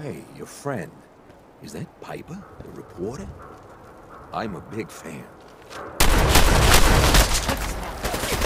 Hey, your friend. Is that Piper, the reporter? I'm a big fan.